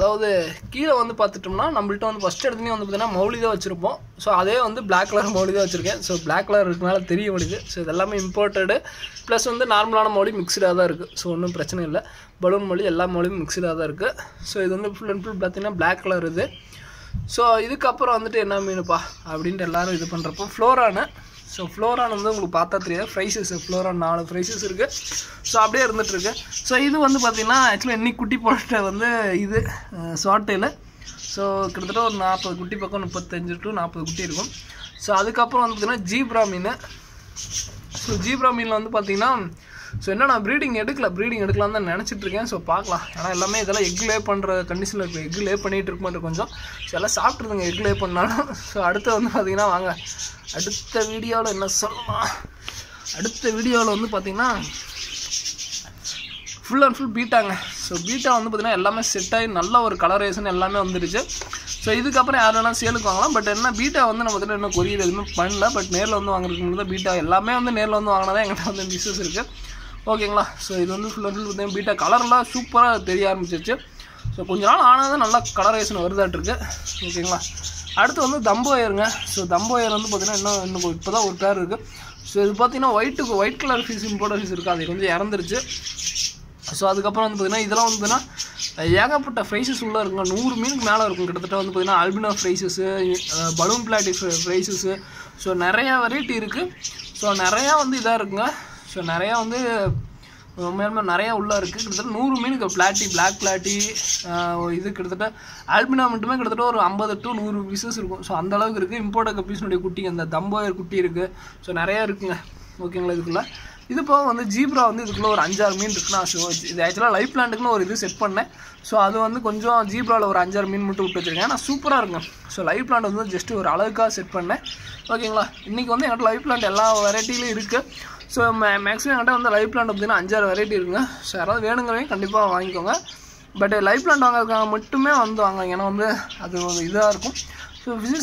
அதாவது கீழே வந்து பார்த்துட்டோம்னா நம்மள்ட்ட வந்து ஃபஸ்ட் எடுத்துனே வந்து பார்த்தீங்கன்னா மௌலி தான் வச்சுருப்போம். ஸோ அதே வந்து பிளாக் கலர் மௌலி தான் வச்சுருக்கேன். ஸோ பிளாக் கலர் இருக்கனால தெரிய முடியுது ஸோ இது எல்லாமே இம்போர்ட்டடு ப்ளஸ் வந்து நார்மலான மௌலி மிக்சடாக தான் இருக்குது ஸோ ஒன்றும் பிரச்சனை இல்லை. பலூன் மொழி எல்லா மொழியும் மிக்சடாக தான் இருக்குது ஸோ இது வந்து ஃபுல் அண்ட் ஃபுல் பார்த்தீங்கன்னா பிளாக் கலர் இது. ஸோ இதுக்கப்புறம் வந்துட்டு என்ன மீனுப்பா? அப்படின்ட்டு எல்லாரும் இது பண்ணுறப்போ ஃப்ளோரானு ஸோ ஃப்ளோரான் வந்து உங்களுக்கு பார்த்தா தெரியாது. ஃப்ரைசஸ் ஃப்ளோரான் நாலு ஃப்ரைசஸ் இருக்குது ஸோ அப்படியே இருந்துகிட்ருக்கு ஸோ இது வந்து பார்த்திங்கன்னா ஆக்சுவலாக இன்னைக்கு குட்டி போட்ட வந்து இது ஷார்ட்டேல ஸோ கிட்டத்தட்ட ஒரு நாற்பது குட்டி பக்கம் முப்பத்தஞ்சு டு நாற்பது குட்டி இருக்கும். ஸோ அதுக்கப்புறம் வந்து பார்த்திங்கன்னா ஜீப்ரா மீன். ஸோ ஜீப்ரா மீனில் வந்து பார்த்தீங்கன்னா ஸோ என்ன நான் ப்ரீடிங் எடுக்கல ப்ரீடிங் எடுக்கலாம்னு தான் நினச்சிட்ருக்கேன் ஸோ பார்க்கலாம். ஏன்னா எல்லாமே இதெல்லாம் எக் லே பண்ணுற கண்டிஷனில் இருக்குது எக் லே பண்ணிகிட்டு இருக்க மாட்டேன் கொஞ்சம். ஸோ எல்லாம் சாப்பிட்ருதுங்க எக் லே பண்ணாலும். ஸோ அடுத்து வந்து பார்த்திங்கன்னா வாங்க. அடுத்த வீடியோவில் என்ன சொல்லலாம்? அடுத்த வீடியோவில் வந்து பார்த்திங்கன்னா ஃபுல் அண்ட் ஃபுல் பீட்டாங்க ஸோ பீட்டா வந்து பார்த்திங்கன்னா எல்லாமே செட் ஆகி நல்ல ஒரு கலரேஷன் எல்லாமே வந்துடுச்சு ஸோ இதுக்கப்புறம் யார் வேணால் சேலுக்கு வாங்கலாம். பட் என்ன பீட்டா வந்து நம்ம பார்த்திங்கன்னா இன்னும் கொரியர் எதுவுமே பண்ணல. பட் நேரில் வந்து வாங்குறதுக்கு தான் பீட்டா எல்லாமே வந்து நேரில் வந்து வாங்கினா தான் எங்கிட்ட வந்து மிஸ்ஸஸ் இருக்குது ஓகேங்களா ஸோ இது வந்து ஃபுல் அண்ட் ஃபுல் பார்த்தீங்கன்னா பீட்டா கலர்லாம் சூப்பராக தெரிய ஆரம்பிச்சிருச்சு. ஸோ கொஞ்ச நாள் ஆனால் தான் நல்லா கலரேஷன் வருதாட்டிருக்கு. ஓகேங்களா அடுத்து வந்து தம்போயருங்க ஸோ தம்போயர் வந்து பார்த்திங்கன்னா இன்னும் இன்னும் இப்போ தான் ஒரு பேர் இருக்குது ஸோ இது பார்த்தீங்கன்னா ஒயிட்டுக்கு white colour fish import fish இருக்குது அது கொஞ்சம் இறந்துருச்சு. ஸோ அதுக்கப்புறம் வந்து பார்த்தீங்கன்னா இதெல்லாம் வந்து பார்த்தீங்கன்னா ஏகப்பட்ட ஃப்ரைசஸ் உள்ளே இருக்குங்க. நூறு மீனுக்கு மேலே இருக்கும். கிட்டத்தட்ட வந்து பார்த்தீங்கன்னா அல்பினா ஃப்ரைசஸ்ஸு பலூன் பிளாட்டி ஃப்ரைசஸ்ஸு ஸோ நிறையா வெரைட்டி இருக்குது ஸோ நிறையா வந்து இதாக இருக்குங்க. ஸோ நிறையா வந்து உண்மையாலுமே நிறையா உள்ளே இருக்குது கிட்டத்தட்ட நூறு மீனுக்கு பிளாட்டி பிளாக் பிளாட்டி இது கிட்டத்தட்ட ஆல்பினா மட்டுமே கிட்டத்தட்ட ஒரு ஐம்பது டு நூறு பீசஸ் இருக்கும். ஸோ அந்தளவுக்கு இருக்குது இம்போர்ட் கப்பீஸ்னுடைய குட்டி அந்த தம்போயர் குட்டி இருக்குது ஸோ நிறையா இருக்குங்க. ஓகேங்களா இதுக்குள்ள? இது போக வந்து ஜீப்ரா வந்து இதுக்குள்ளே ஒரு அஞ்சாறு மீன் இருக்குன்னா ஸோ இது ஆக்சுவலாக லைஃப் பிளான்ட்டுக்குன்னு ஒரு இது செட் பண்ணேன். ஸோ அது வந்து கொஞ்சம் ஜீப்ராவில் ஒரு அஞ்சாறு மீன் மட்டும் விட்டு வச்சிருக்கேன். ஆனால் சூப்பராக இருக்கும். ஸோ லைஃப் பிளான்ட் வந்து ஜஸ்ட் ஒரு அழகுக்காக செட் பண்ணேன். ஓகேங்களா இன்றைக்கி வந்து என்கிட்ட லைஃப் பிளான்ட் எல்லா வெரைட்டிலையும் இருக்குது ஸோ மே மேக்ஸிமம் என்கிட்ட வந்து லைஃப் பிளான்ட் பார்த்தீங்கன்னா அஞ்சாறு வெரைட்டி இருக்குங்க. ஸோ யாராவது வேணுங்கிறவங்க கண்டிப்பாக வாங்கிக்கோங்க. பட் லைஃப் பிளான்ட் வாங்குறதுக்காக மட்டுமே வந்து வாங்க ஏன்னா வந்து அது ஒரு இதாக இருக்கும். ஸோ